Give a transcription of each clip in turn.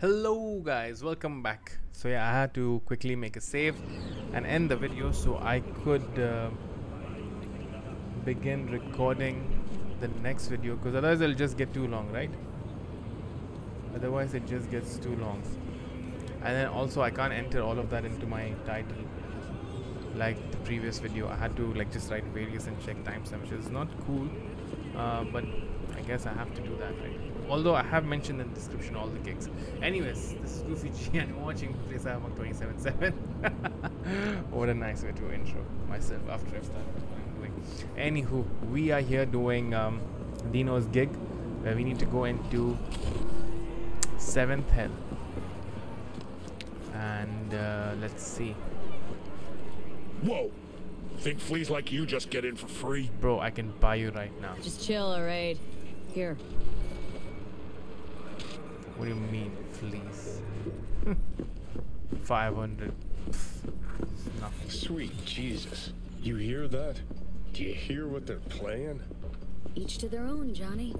Hello guys, welcome back. So yeah, I had to quickly make a save and end the video so I could uh, begin recording the next video because otherwise it'll just get too long, right? Otherwise it just gets too long. And then also I can't enter all of that into my title like the previous video. I had to like just write various and check timestamp which is not cool. Uh, but I guess I have to do that, right? Although I have mentioned in the description all the gigs. Anyways, this is Goofy G and you're watching Play Cyberpunk 277. what a nice way to intro myself after I've started what I'm doing. Anywho, we are here doing um, Dino's gig where we need to go into seventh hell. And uh, let's see. Whoa! Think fleas like you just get in for free? Bro, I can buy you right now. Just chill, alright? Here. What do you mean, fleas? 500. Nothing. Sweet Jesus. You hear that? Do you hear what they're playing? Each to their own, Johnny.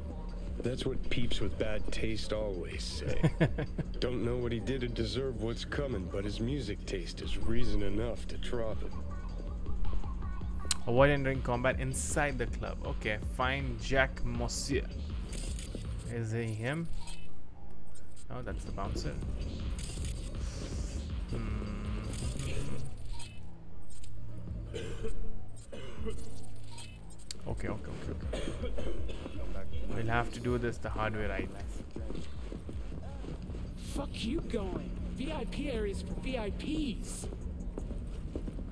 That's what peeps with bad taste always say. Don't know what he did to deserve what's coming, but his music taste is reason enough to drop it. Avoid entering combat inside the club. Okay, find Jack Monsieur. Is he him? Oh, that's the bouncer. Hmm. Okay, okay, okay, okay. We'll have to do this the hard way, right? Fuck you going. VIP areas for VIPs.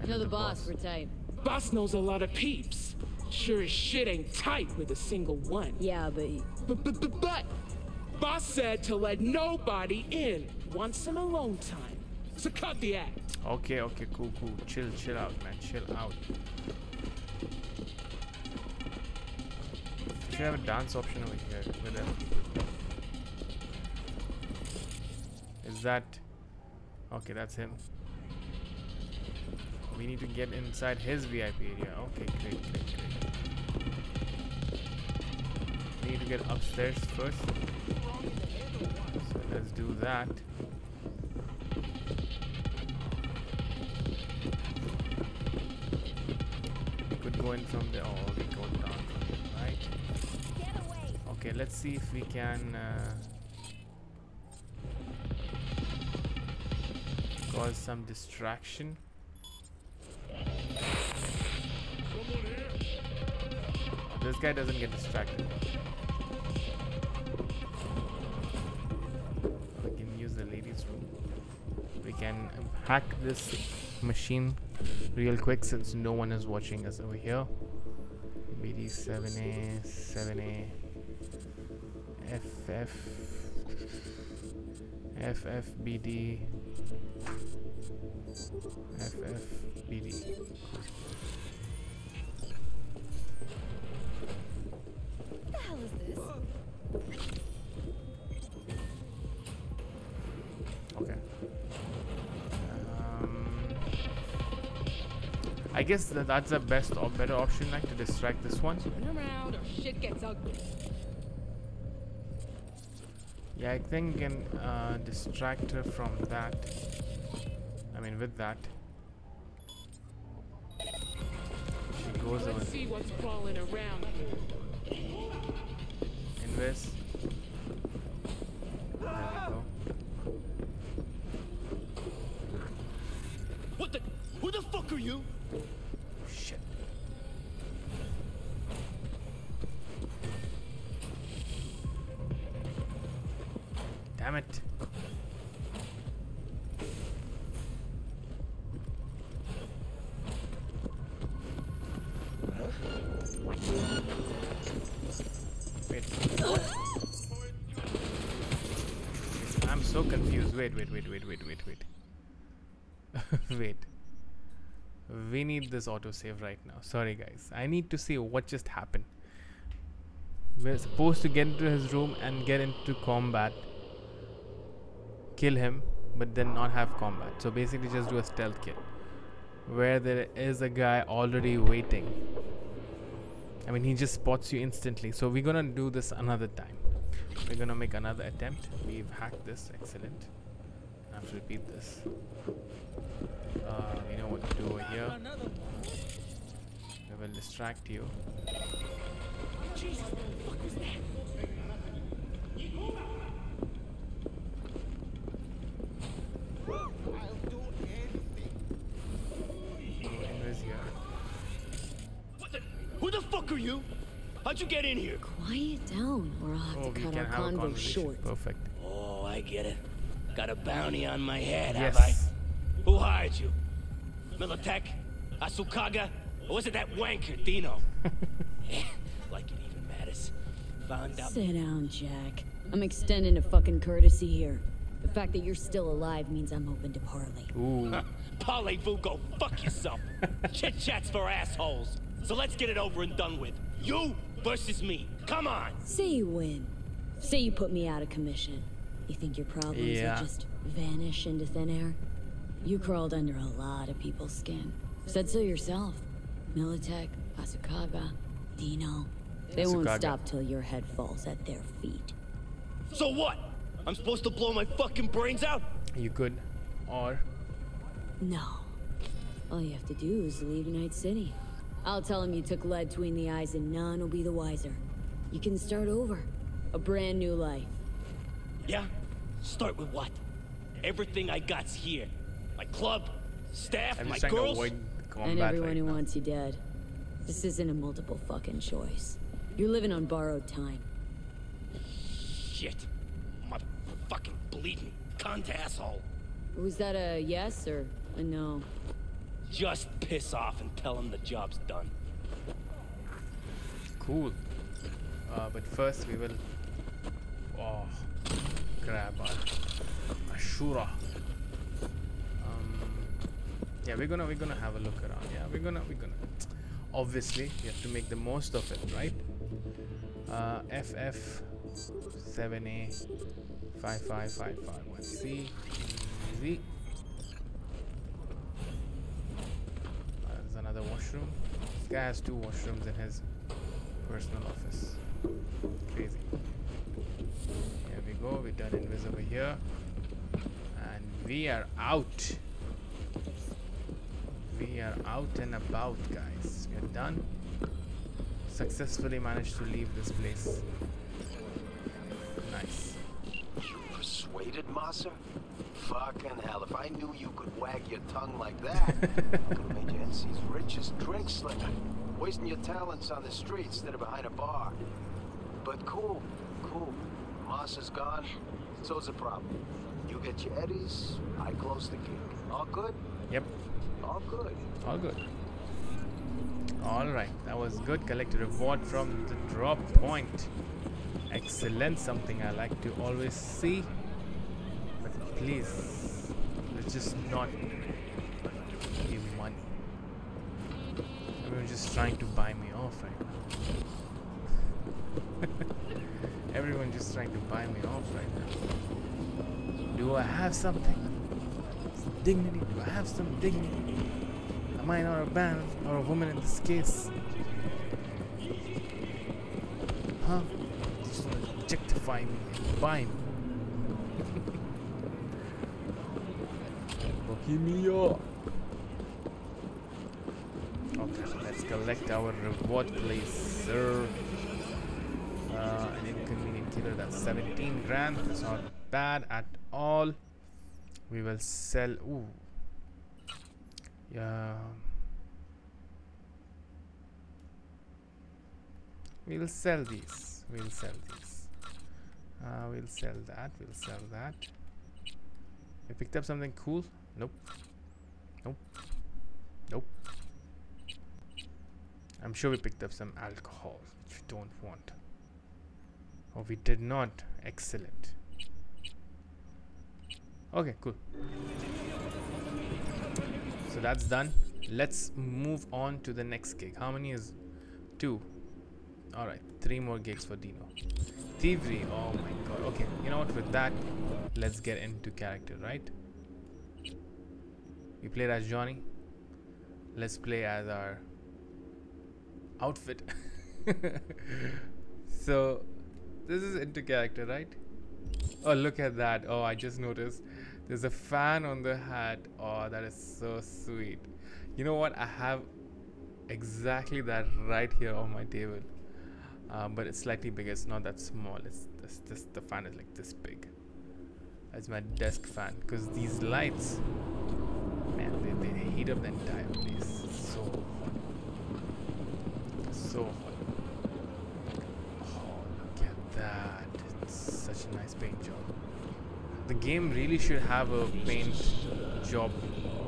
I know the boss, we're tight. Boss knows a lot of peeps. Sure as shit ain't tight with a single one. Yeah, but But, but, but, but, boss said to let nobody in. Want some alone time. So cut the act. Okay, okay, cool, cool. Chill, chill out, man. Chill out. Should have a dance option over here. Is that okay? That's him. We need to get inside his VIP area. Okay, great, great, great. We need to get upstairs first. So let's do that. We could go in from there. Oh, we go down from here, right? Okay, let's see if we can uh, cause some distraction. This guy doesn't get distracted. Hack this machine real quick since no one is watching us over here. BD 7A 7A FF FFBD FFBD guess that that's the best or better option, like to distract this one. Around or shit gets ugly. Yeah, I think we can uh, distract her from that. I mean, with that. She goes over. Let's see what's crawling around here. Invest. Wait, wait, wait, wait, wait, wait, wait. wait. We need this autosave right now. Sorry, guys. I need to see what just happened. We're supposed to get into his room and get into combat. Kill him, but then not have combat. So basically, just do a stealth kill. Where there is a guy already waiting. I mean, he just spots you instantly. So we're gonna do this another time. We're gonna make another attempt. We've hacked this. Excellent. I have to repeat this. Uh, we know what to do over here. We will distract you. Jesus, what was that? Invis here. What the? Who the fuck are you? How'd you get in here? Quiet down, or I'll have Oh, to cut can our convo short. Perfect. Oh, I get it. Got a bounty on my head, Yes. have I? Who hired you? Militech? Arasaka? Or was it that wanker, Dino? like it even matters. Found out. Sit down, Jack. I'm extending a fucking courtesy here. The fact that you're still alive means I'm open to parley. Ooh. Parlez-vous, go fuck yourself. Chit chats for assholes. So let's get it over and done with. You versus me. Come on. Say you win. Say you put me out of commission. You think your problems Yeah. will just vanish into thin air? You crawled under a lot of people's skin. Said so yourself. Militech, Arasaka, Dino. They won't stop till your head falls at their feet. So what? I'm supposed to blow my fucking brains out? You could. Or No. All you have to do is leave Night City. I'll tell him you took lead between the eyes and none will be the wiser. You can start over. A brand new life. Yeah? Start with what? Everything I got's here. My club, staff, I'm my just girls. avoid and everyone right who now. wants you dead. This isn't a multiple fucking choice. You're living on borrowed time. Shit. Motherfucking believe me. Cunt asshole. Was that a yes or a no? Just piss off and tell him the job's done. Cool. Uh, but first we will. Oh, grab our Ashura. Um, yeah, we're gonna we're gonna have a look around. Yeah, we're gonna we're gonna. Obviously, we have to make the most of it, right? Uh, FF 7A 55551C easy. There's another washroom. This guy has two washrooms in his personal office. Crazy. Go. We done invis over here. And we are out. We are out and about, guys. We are done. Successfully managed to leave this place. Nice. You persuaded Massa? Fucking hell, if I knew you could wag your tongue like that, I could have made you NC's richest drink slinger. Wasting your talents on the street instead of behind a bar. But cool, cool. Massa's gone, so's the problem. You get your eddies, I close the gig. All good? Yep. All good. All good. Alright, that was good. Collect a reward from the drop point. Excellent, something I like to always see. But please, let's just not give me money. Everyone's just trying to buy me off right now. Trying to buy me off right now. Do I have something? Dignity? Do I have some dignity? Am I not a man or a woman in this case? Huh? Just want to objectify me and buy me. Bohemia. Okay, let's collect our reward, please, sir. Uh, an inconvenient killer, that's 17 grand. That's not bad at all. We will sell. Ooh. Yeah. We'll sell these. We'll sell these. Uh, we'll sell that. We'll sell that. We picked up something cool. Nope. Nope. Nope. I'm sure we picked up some alcohol, which we don't want. Oh, we did not. Excellent. Okay, cool. So that's done. Let's move on to the next gig. How many is two? Alright, three more gigs for Dino. Thievery, oh my god. Okay, you know what? With that, let's get into character, right? We played as Johnny. Let's play as our outfit. so, this is into character, right? Oh, look at that. Oh, I just noticed. There's a fan on the hat. Oh, that is so sweet. You know what? I have exactly that right here on my table. Um, but it's slightly bigger. It's not that small. It's this, this the fan is like this big. That's my desk fan. Because these lights, man, they, they heat up the entire place. So. So. Oh, look at that. It's such a nice paint job. The game really should have a paint job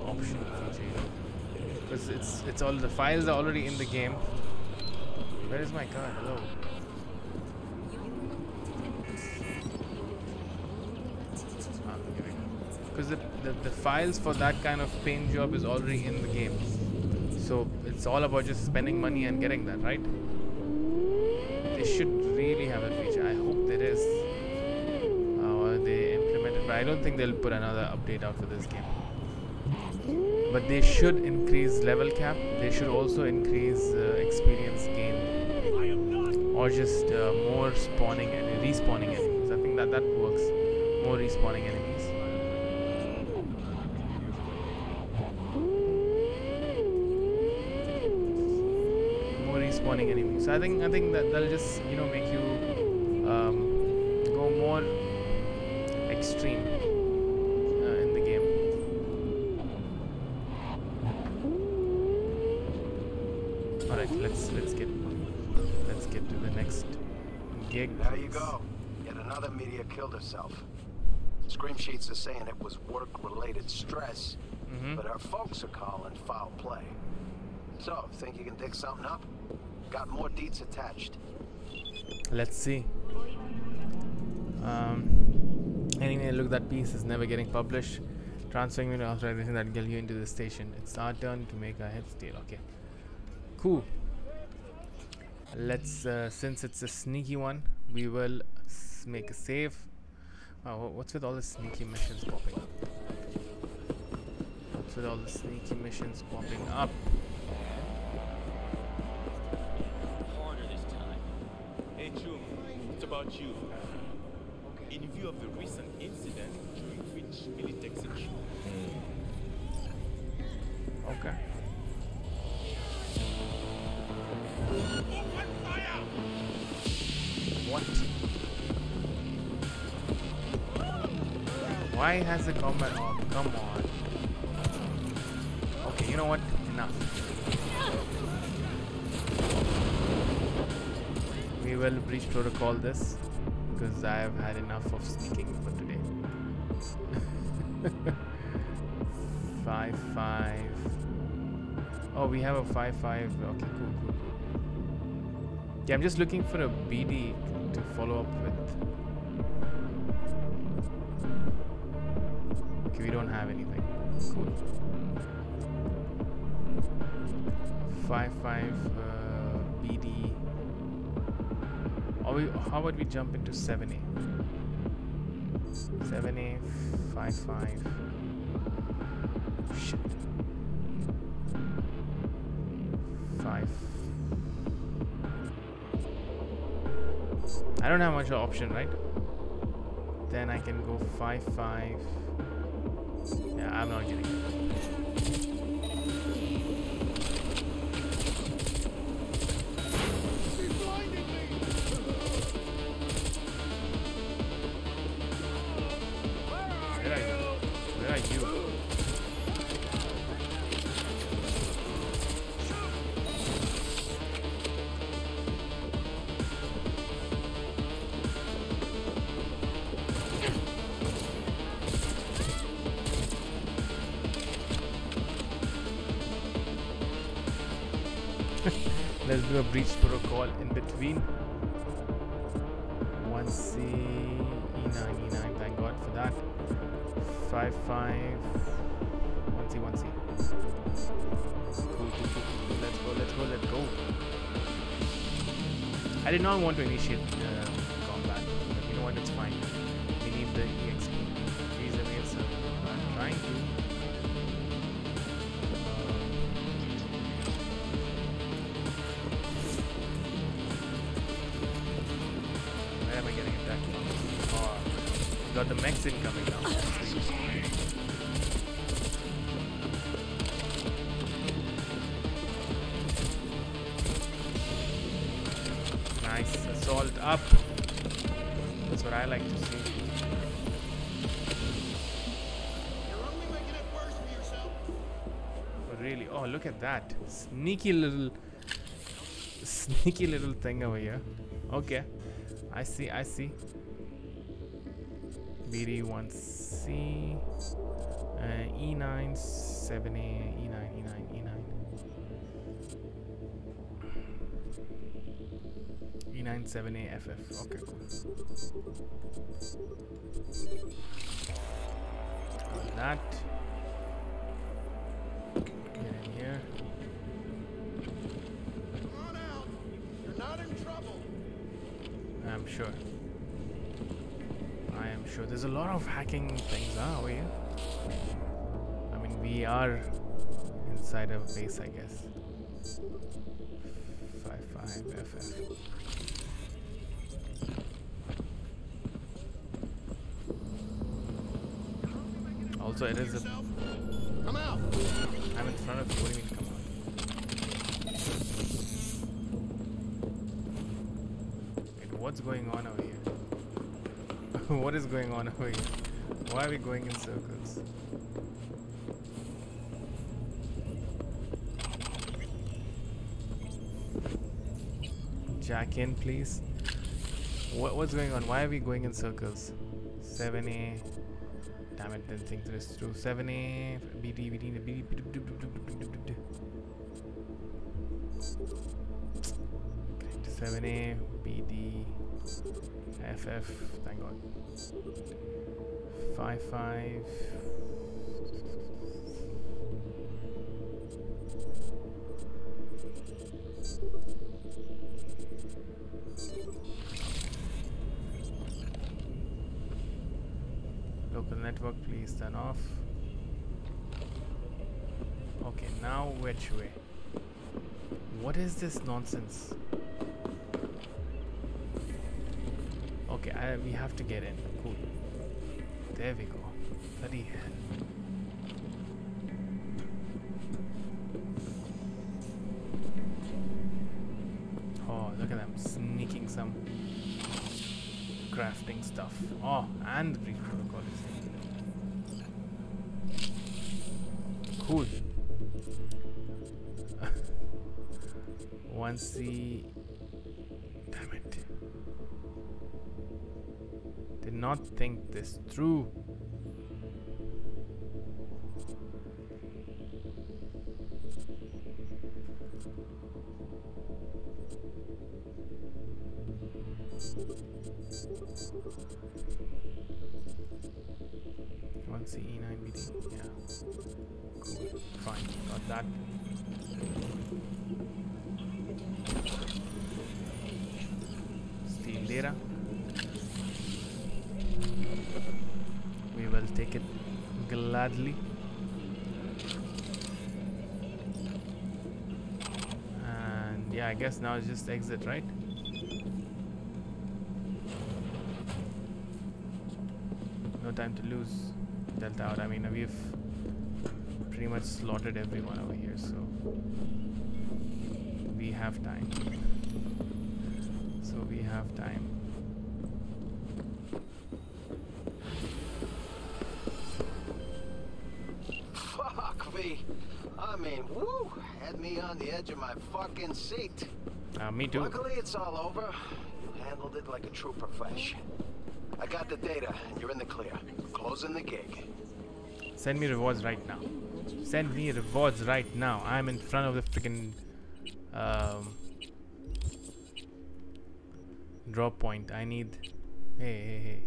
option feature, you. Because it's it's all the files are already in the game. Where is my car? Hello. Ah, because the, the, the files for that kind of paint job is already in the game. So it's all about just spending money and getting that, right? They should really have a feature. I hope there is. Or they implement it, but I don't think they'll put another update out for this game. But they should increase level cap. They should also increase uh, experience gain, or just uh, more spawning and respawning enemies. I think that that works. More respawning enemies. More respawning enemies. So I think I think that that'll just you know make you um, go more extreme uh, in the game. All right, let's let's get let's get to the next gig. There you please. go. Yet another media killed herself. Scream sheets are saying it was work-related stress, Mhm. but her folks are calling foul play. So, think you can dig something up? Got more deeds attached. Let's see. Um, anyway, look, that piece is never getting published. Transferring me to authorization that get you into the station. It's our turn to make our heads deal. Okay. Cool. Let's, uh, since it's a sneaky one, we will s- make a save. Oh, what's with all the sneaky missions popping up? What's with all the sneaky missions popping up? We will breach protocol this because I have had enough of sneaking for today. five five. Oh, we have a five five. Okay, cool, cool, cool. Yeah, I'm just looking for a BD to follow up with. Okay, we don't have anything. Cool. Five five uh, BD. Or we, how about we jump into seven A? Seven A five five. Shit. Five. I don't have much of an option, right? Then I can go five five. Yeah, I'm not getting it. Do a breach protocol in between. 1C, E9, E9, thank God for that. 5, 5, 1C, 1C. Cool, cool, cool, cool, cool. Let's go, let's go, let's go. I did not want to initiate uh, got the mechs incoming now. Nice assault up. That's what I like to see. Oh, really? Oh, look at that. Sneaky little sneaky little thing over here. Okay. I see, I see. BD1C. Uh, E9, 7A, E9, E9, E9. E9, 7A, FF. Okay, cool. Got that. Get in here. I'm sure. Sure. There's a lot of hacking things huh, over here. I mean, we are inside a base, I guess. 5-5 FF. Also, it is a... Come out! I'm in front of you. What do you mean, come out? Wait, what's going on over here? What is going on over here? Why are we going in circles? Jack in, please. What, what's going on? Why are we going in circles? 7A. Damn it, didn't think this through. 7A. BD, BD, BD, BD. 7A, BD, FF, thank god. 5 5. Local network, please turn off. Okay, now which way? What is this nonsense? I, we have to get in. Cool. There we go. Bloody hell. Oh, look at them sneaking some crafting stuff. Oh, and the breach protocol is cool. Once the not think this through. Just exit, right? No time to lose. Delta out. I mean, we've pretty much slaughtered everyone over here, so we have time. So we have time. Fuck me. I mean, woo, had me on the edge of my fucking seat. Uh, me too. Luckily, it's all over. You handled it like a true profession. I got the data. You're in the clear. Closing the gig. Send me rewards right now. Send me rewards right now. I'm in front of the freaking um, drop point. I need. Hey, hey, hey.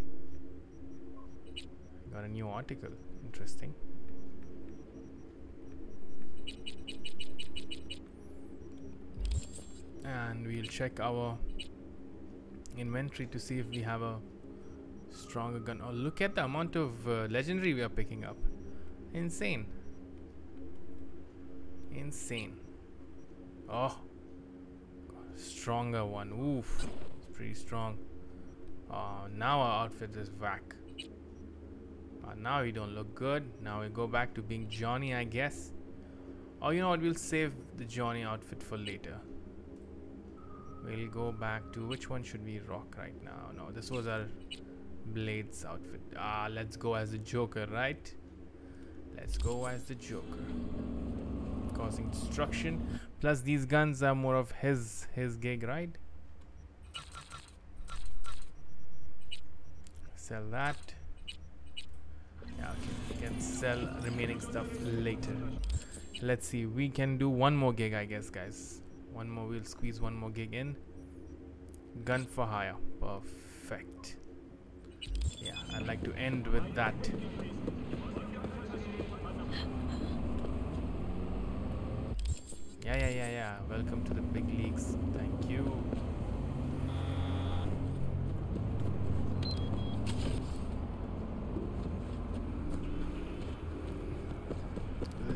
Got a new article. Interesting. And we'll check our inventory to see if we have a stronger gun. Oh, look at the amount of uh, legendary we are picking up. Insane. Insane. Oh. Stronger one. Oof. It's pretty strong. Oh, now our outfit is whack. Uh, now we don't look good. Now we go back to being Johnny, I guess. Oh, you know what? We'll save the Johnny outfit for later. We'll go back to which one should we rock right now? No, this was our Blades outfit. Ah, let's go as the Joker, right? Let's go as the Joker. Causing destruction. Plus, these guns are more of his his gig, right? Sell that. Yeah, okay. We can sell remaining stuff later. Let's see. We can do one more gig, I guess, guys. One more. We'll squeeze one more gig in. Gun for hire. Perfect. Yeah, I'd like to end with that. Yeah, yeah, yeah, yeah. Welcome to the big leagues. Thank you.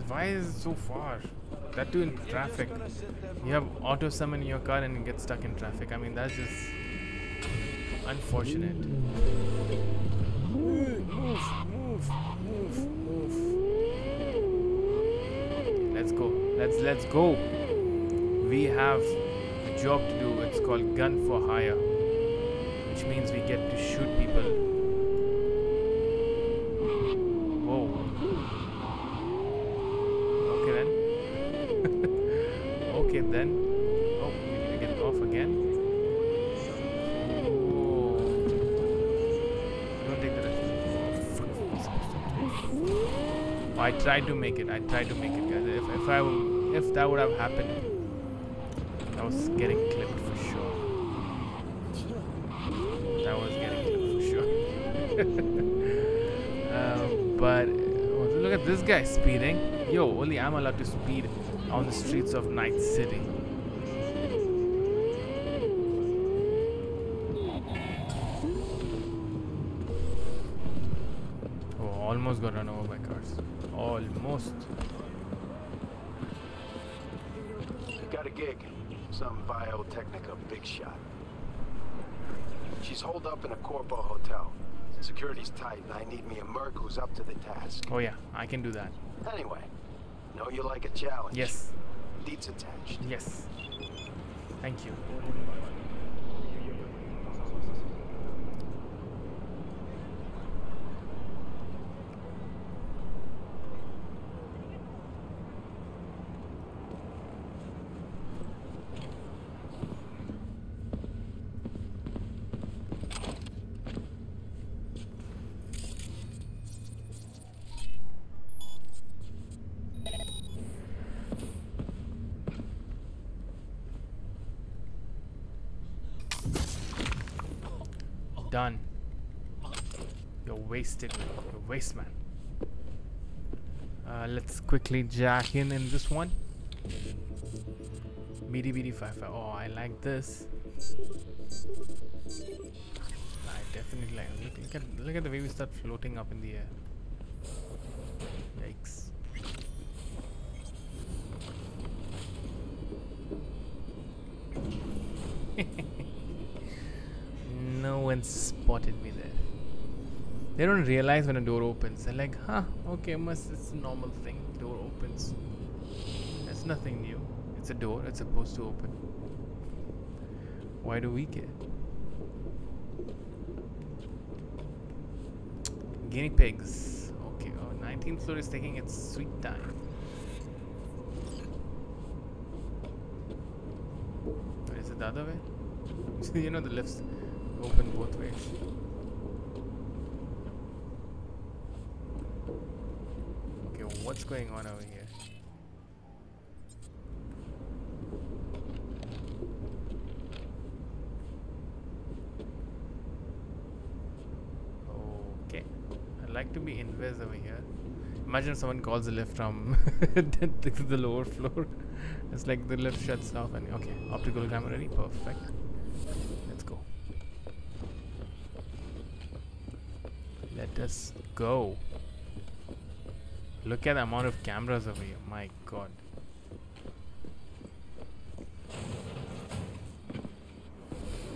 Why is it so far? That too in traffic. You have auto summon in your car and you get stuck in traffic. I mean, that's just unfortunate. Move, move, move, move. Let's go. Let's let's go. We have a job to do. It's called gun for hire, which means we get to shoot people. Whoa. Okay then. okay then. Oh, we need to get off again. Oh. Don't take the rest. Oh, I tried to make it. I tried to make it, guys. If, if I if that would have happened, I was getting clipped for sure. That was getting clipped for sure. um, but oh, look at this guy speeding. Yo, only I'm allowed to speed on the streets of Night City. Oh, almost got run over by cars. Almost. Got a gig. Some biotechnica big shot. She's holed up in a Corpo hotel. Security's tight, and I need me a merc who's up to the task. Oh yeah, I can do that. Anyway, know you like a challenge. Yes, Deets attached. yes. Thank you. Done. You're wasted. You're waste man. Uh, let's quickly jack in in this one. BD BD 55. Oh, I like this. I definitely like. Look, look at look at the way we start floating up in the air. Yikes. no one spotted me there. They don't realize when a door opens. They're like, huh, okay, must it's a normal thing. Door opens. That's nothing new. It's a door, it's supposed to open. Why do we care? Guinea pigs. Okay, oh, 19th floor is taking its sweet time. Or is it the other way? you know the lifts open both ways. Okay, what's going on over here? Okay, I'd like to be invis over here. Imagine someone calls the lift from the lower floor. It's like the lift shuts off and okay, optical camera ready, perfect. Let's go. Let us go. Look at the amount of cameras over here. My god.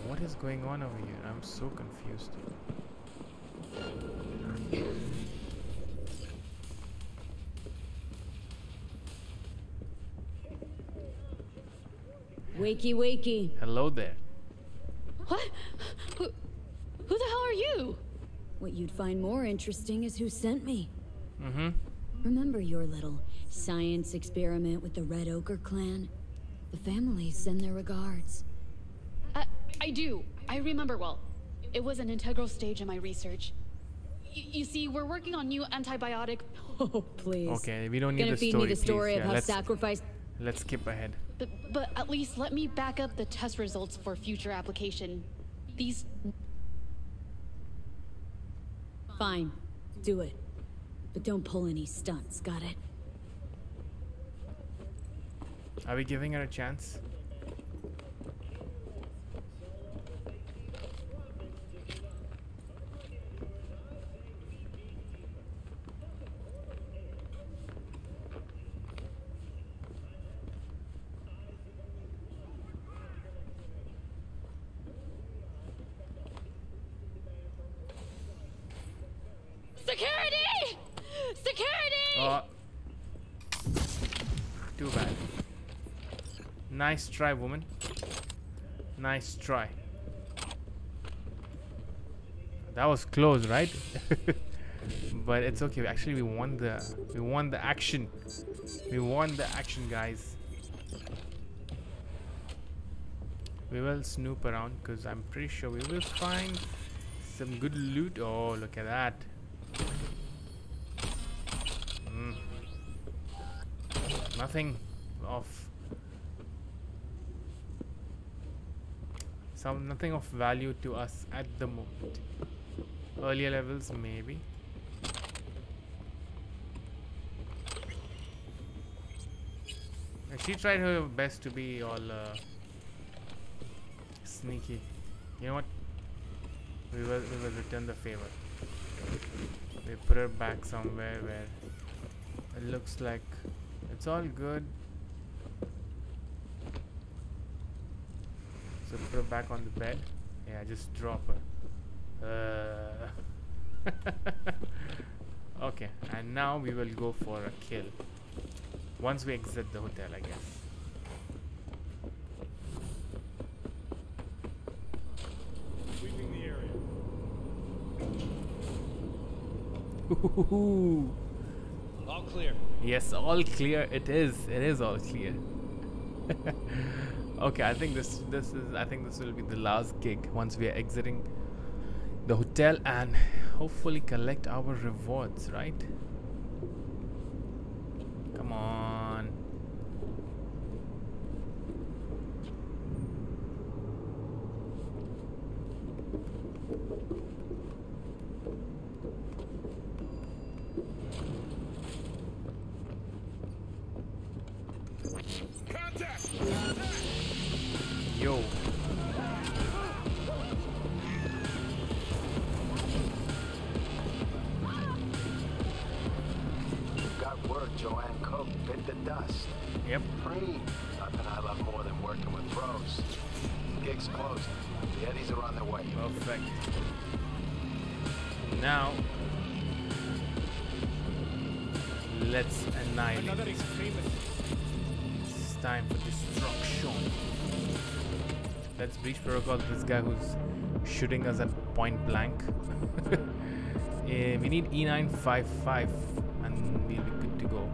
What is going on over here? I'm so confused. Wakey, wakey. Hello there. What? Who, who the hell are you? What you'd find more interesting is who sent me. Mm-hmm. Remember your little science experiment with the Red Ochre clan? The family send their regards. Uh, I do. I remember well. It was an integral stage in my research. Y- you see, we're working on new antibiotic. Oh, please. Okay, we don't need Gonna the feed story. me the story please. of Yeah, how let's, sacrifice. let's skip ahead. But, but at least let me back up the test results for future application. These. Fine, do it. But don't pull any stunts, got it? Are we giving her a chance? Security! Security! Oh. Too bad. Nice try, woman. Nice try. That was close, right? but it's okay. Actually, we won the we won the action. We won the action, guys. We will snoop around because I'm pretty sure we will find some good loot. Oh, look at that. Mm. Nothing of some nothing of value to us at the moment. Earlier levels maybe. She tried her best to be all uh, sneaky. You know what? We will we will return the favor. We put her back somewhere where it looks like it's all good. So put her back on the bed. Yeah, just drop her. Uh. okay, and now we will go for a kill. Once we exit the hotel, I guess. Sweeping the area. Ooh. All clear. Yes, all clear. It is. It is all clear. okay, I think this this is I think this will be the last gig once we are exiting the hotel and hopefully collect our rewards, right? Come on. Shooting us at point blank. Eh, we need E955 and we'll be good to go.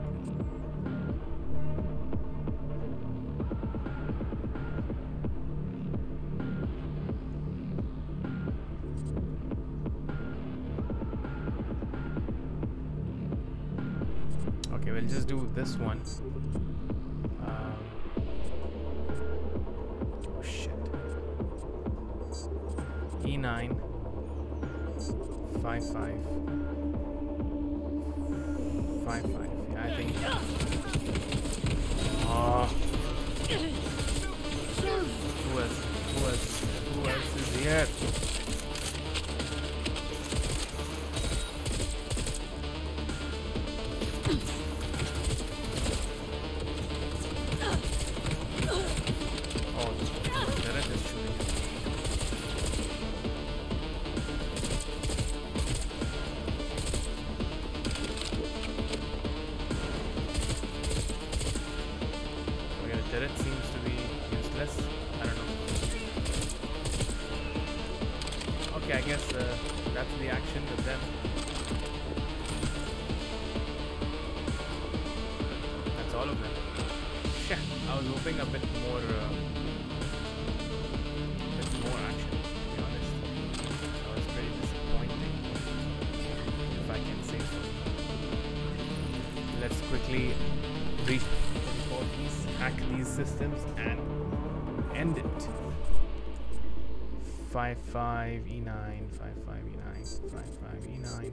55 E9, 55 E9, 55 E9,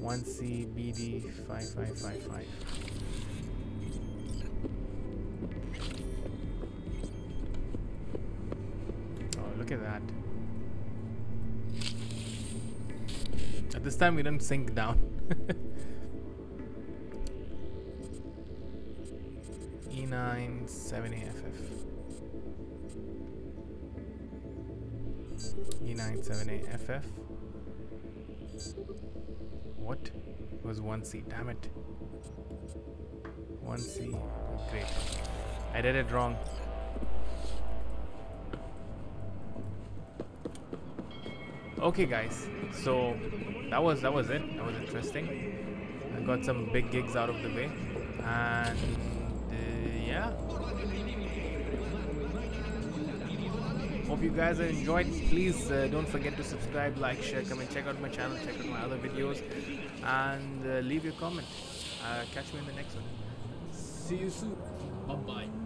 1C BD 5555. Oh, look at that. At this time, we didn't sink down. E9 7AFF. E97AFF. What? It was 1C. Damn it. 1C. Great. I did it wrong. Okay guys. So that was that was it. That was interesting. I got some big gigs out of the way. And Hope you guys enjoyed. Please uh, don't forget to subscribe, like, share, comment, check out my channel, check out my other videos, and uh, leave your comment. Uh, catch me in the next one. See you soon. Bye bye.